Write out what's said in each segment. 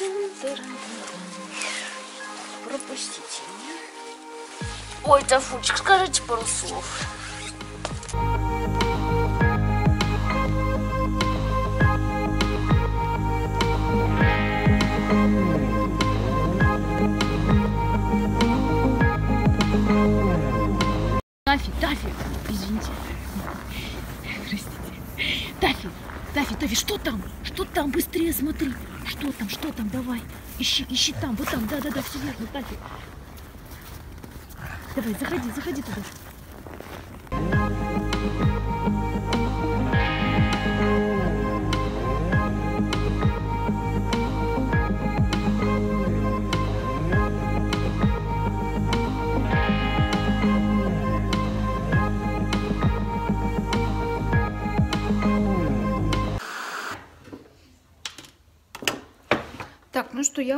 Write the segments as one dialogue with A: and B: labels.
A: Пятерка.
B: Пропустите меня. Ой, Тафучик, скажите пару слов.
A: Там? Давай. Ищи, ищи там, вот там. Да-да-да, все верно, Тафи. Давай, заходи, заходи туда.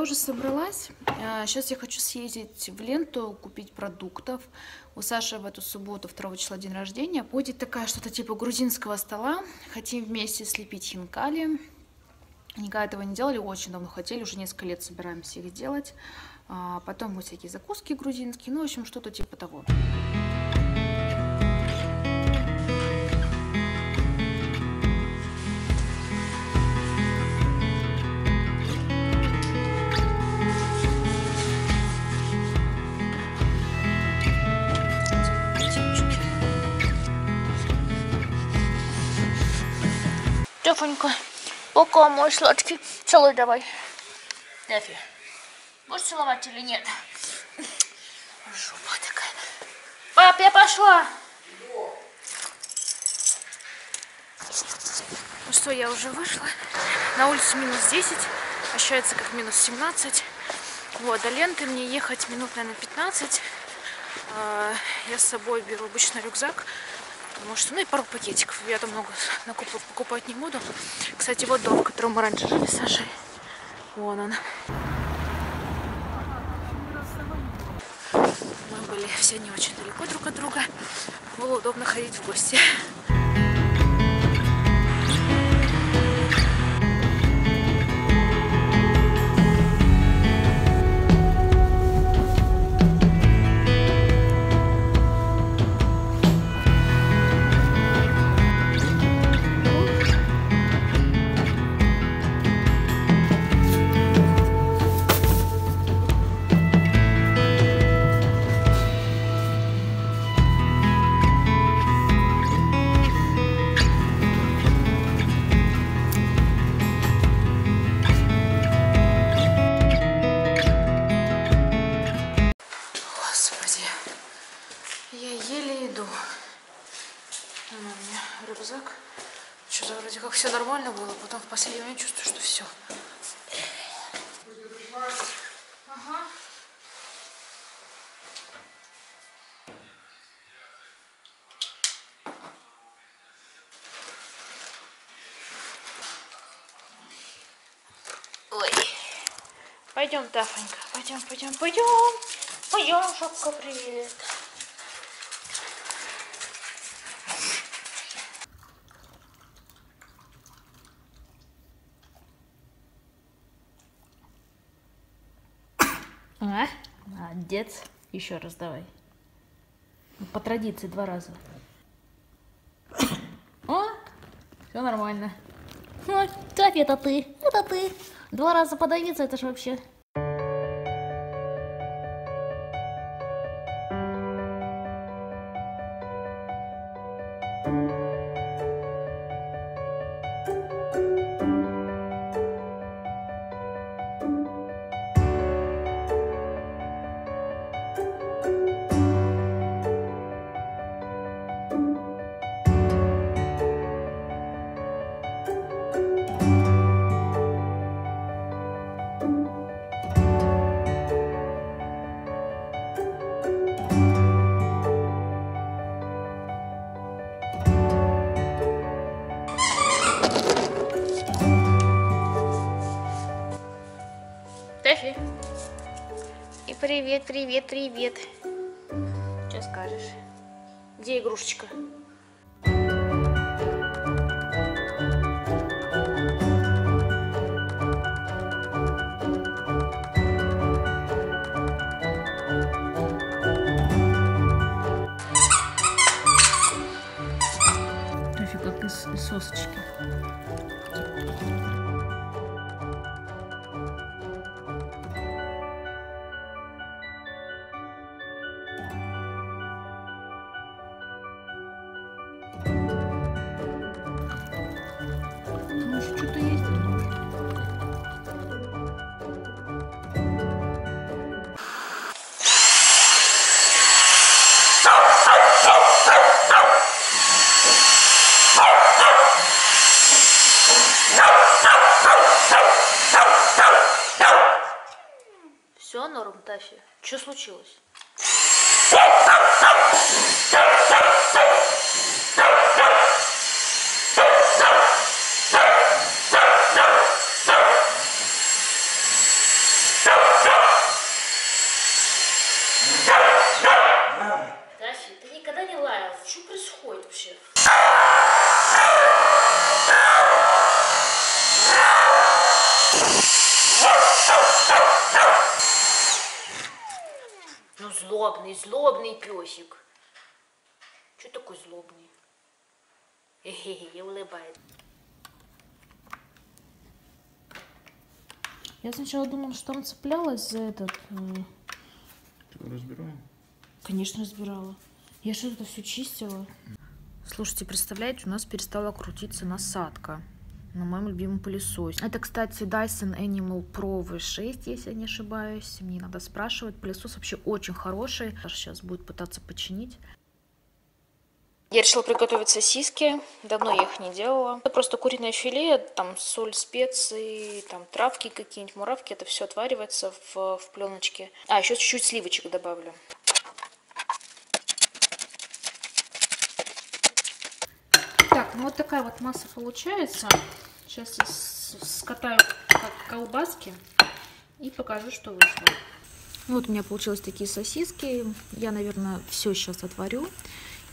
C: Уже собралась. Сейчас я хочу съездить в ленту, купить продуктов. У Саши в эту субботу, 2 числа, день рождения. Будет такая что-то типа грузинского стола. Хотим вместе слепить хинкали. Никогда этого не делали, очень давно хотели, уже несколько лет собираемся их делать. А, Потом вот всякие закуски грузинские, ну, в общем, что-то типа того.
B: Тефонька, пока мой сладкий, целуй давай. Тефи, будешь целовать или нет? Жопа такая. Пап, я пошла.
C: Ну что, я уже вышла. На улице минус 10, ощущается как минус 17. Вот, до ленты мне ехать минут, наверное, 15. А, Я с собой беру обычно рюкзак, потому что, ну и пару пакетиков. Я там много накупов покупать не буду. Кстати, вот дом, в котором мы раньше жили с Сашей. Вон он. Мы были все не очень далеко друг от друга. Было удобно ходить в гости. Я еле иду. Ну, у меня рюкзак. Что-то вроде как все нормально было, потом в последний момент чувствую, что все. Ага.
B: Ой. Пойдем, Тафонька, пойдем, пойдем, пойдем. Пойдем, шапка, привет.
A: А? Молодец. Еще раз давай. Ну, По традиции два раза. О, все нормально. Тафи, это ты, это ты. Два раза подавиться, это ж вообще.
B: Привет, привет, привет. Что скажешь? Где игрушечка? Что злобный, злобный песик. Что такой злобный? Хе-хе-хе, улыбает.
A: Я сначала думала, что там цеплялась за этот... э,
D: Разбираем.
A: Конечно, разбирала. Я что это все чистила. Слушайте, представляете, у нас перестала крутиться насадка на моем любимом пылесосе. Это, кстати, Dyson Animal Pro V6, если я не ошибаюсь. Мне надо спрашивать. Пылесос вообще очень хороший. Сейчас будет пытаться починить.
C: Я решила приготовить сосиски. Давно я их не делала. Это просто куриное филе, там соль, специи, там травки какие-нибудь, муравки. Это все отваривается в, в пленочке. А, еще чуть-чуть сливочек добавлю. Вот такая вот масса получается. Сейчас я скатаю колбаски и покажу, что вышло.
A: Вот у меня получились такие сосиски. Я, наверное, все сейчас отварю.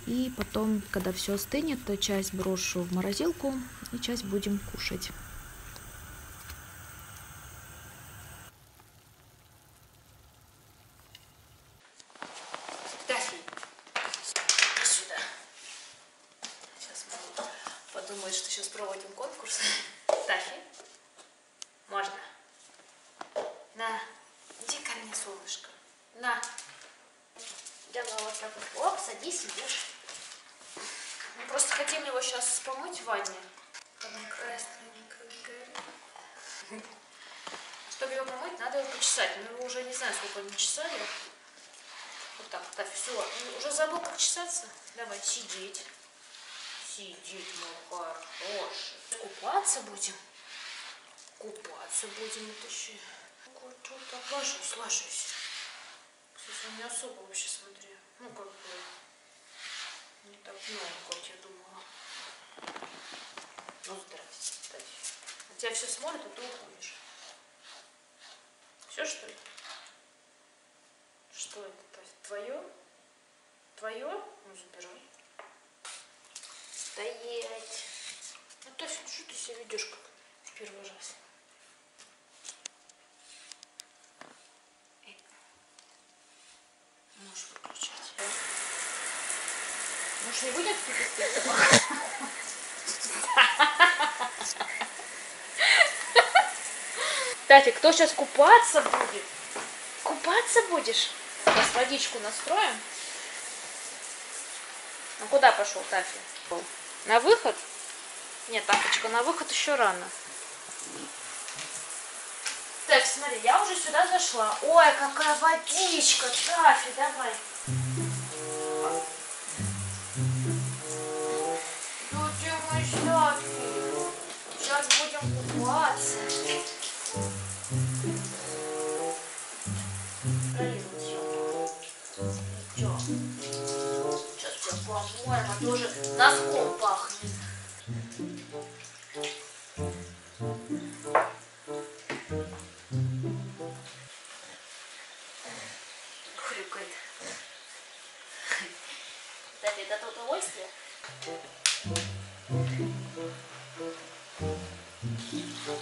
A: И потом, когда все остынет, часть брошу в морозилку и часть будем кушать.
C: Тафи, иди сюда. Сейчас мама подумает, что сейчас проводим конкурс. Тафи, можно? На, иди ко мне, солнышко. На. Давай вот так вот. Оп, садись, идешь. Мы просто хотим его сейчас помыть в ванне. Чтобы его помыть, надо его почесать. Мы его уже не знаю, сколько мы чесали. Вот так, так, все. Уже забыл, как чесаться? Давай, сидеть. Сидеть, мой хороший. Купаться будем? Купаться будем, это еще. Вот тут так, ложусь. Кстати, не особо вообще смотри. Ну, как бы, не так много, как я думала. Ну, здрасте, кстати. На тебя все смотрят, а ты уходишь. Все, что ли? Что это? Твое? Твое? Ну, забирай. Стоять. Ну, Тася, что ты себя ведешь как в первый раз? Можешь выключать. Может, не будем Тати, кто сейчас купаться будет? Купаться будешь? Сейчас водичку настроим. Ну куда пошел Тафи? На выход? Нет, Тапочка, на выход еще рано. Так, смотри, я уже сюда зашла. Ой, какая водичка, Тафи, давай. Тетя мой Тафи, сейчас будем купаться. Помоем, а то уже носком пахнет. Хрюкает. Кстати, это то удовольствие. О!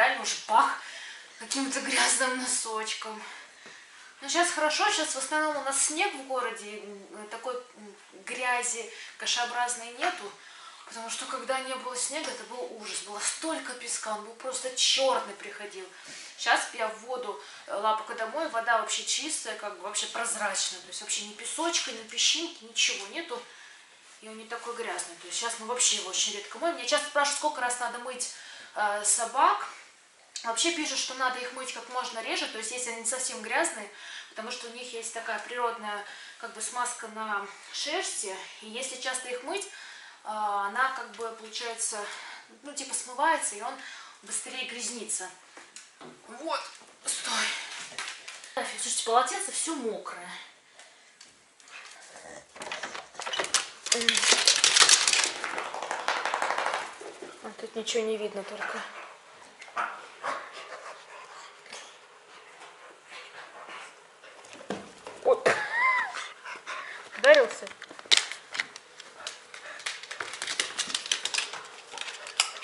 C: Реально уже пах каким-то грязным носочком. Ну, сейчас хорошо, сейчас в основном у нас снег в городе, м, такой грязи кашеобразной нету, потому что когда не было снега, это был ужас, было столько песка, он был просто черный приходил. Сейчас я в воду э, лапка домой, вода вообще чистая, как бы вообще прозрачная, то есть вообще ни песочка, ни песчинки, ничего нету, и он не такой грязный. То есть сейчас мы вообще его очень редко моем. Меня часто спрашивают, сколько раз надо мыть э, собак, Вообще пишут, что надо их мыть как можно реже, то есть если они совсем грязные, потому что у них есть такая природная как бы смазка на шерсти, и если часто их мыть, а, она как бы получается, ну типа смывается, и он быстрее грязнится. Вот, стой. Слушайте, полотенце все мокрое. А тут ничего не видно только. Ой. Ударился?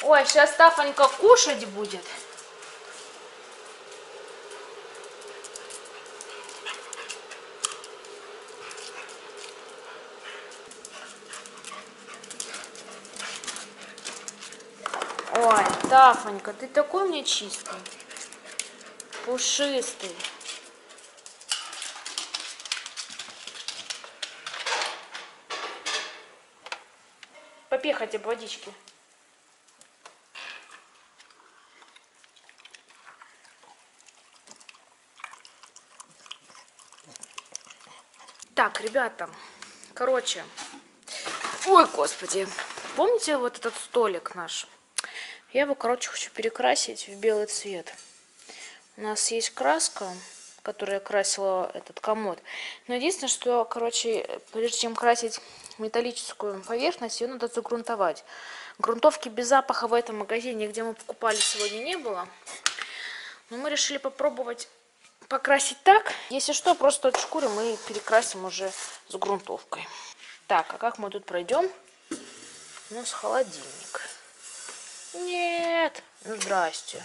C: Ой, сейчас Тафонька кушать будет. Ой, Тафонька, ты такой мне чистый, пушистый. Попей хотя бы водички. Так, ребята, короче, ой, господи, помните вот этот столик наш? Я его, короче, хочу перекрасить в белый цвет. У нас есть краска, которая красила этот комод. Но единственное, что, короче, прежде чем красить металлическую поверхность, ее надо загрунтовать. Грунтовки без запаха в этом магазине, где мы покупали сегодня, не было. Но мы решили попробовать покрасить так. Если что, просто отшкурим и перекрасим уже с грунтовкой. Так, а как мы тут пройдем? У нас холодильник. Нет. Ну, здрасте.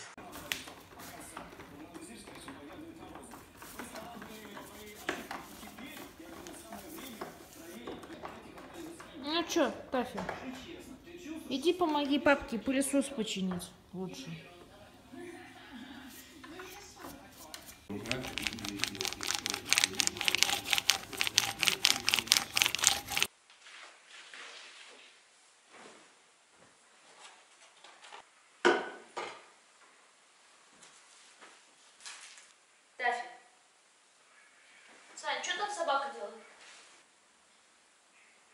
C: Ну чё, Тафи, иди помоги папке пылесос починить лучше. Тафи. Сань, что там собака делает?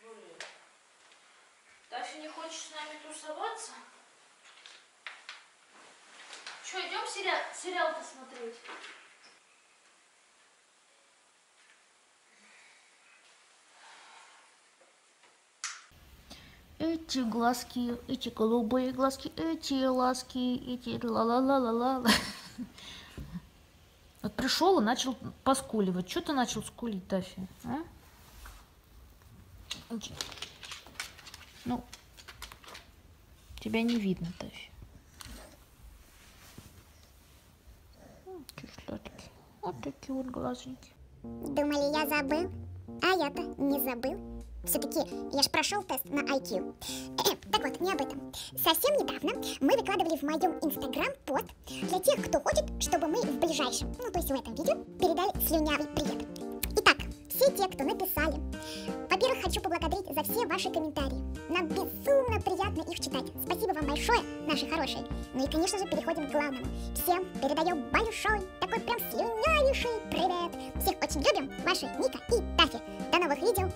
C: Блин. Тафи не хочет с нами тусоваться? Что, идем сериал, сериал-то смотреть?
E: Эти глазки, эти голубые глазки, эти ласки, эти ла-ла-ла-ла-ла. Вот пришел и начал поскуливать. Что ты начал скулить, Тафи? А? Ну, тебя не видно, Тафи. Какие сладкие. Вот такие вот глазенькие.
F: Думали, я забыл? А я-то не забыл. Все-таки я ж прошел тест на IQ. Так вот, не об этом. Совсем недавно мы выкладывали в моем инстаграм пост для тех, кто хочет, чтобы мы в ближайшем, ну то есть в этом видео, передали слюнявый привет. Итак, все те, кто написали, во-первых, хочу поблагодарить за все ваши комментарии. Нам безумно приятно их читать. Спасибо вам большое, наши хорошие. Ну и, конечно же, переходим к главному. Всем передаем большой, такой прям слюнявейший привет. Всех очень любим, ваши Ника и Тафи. До новых видео.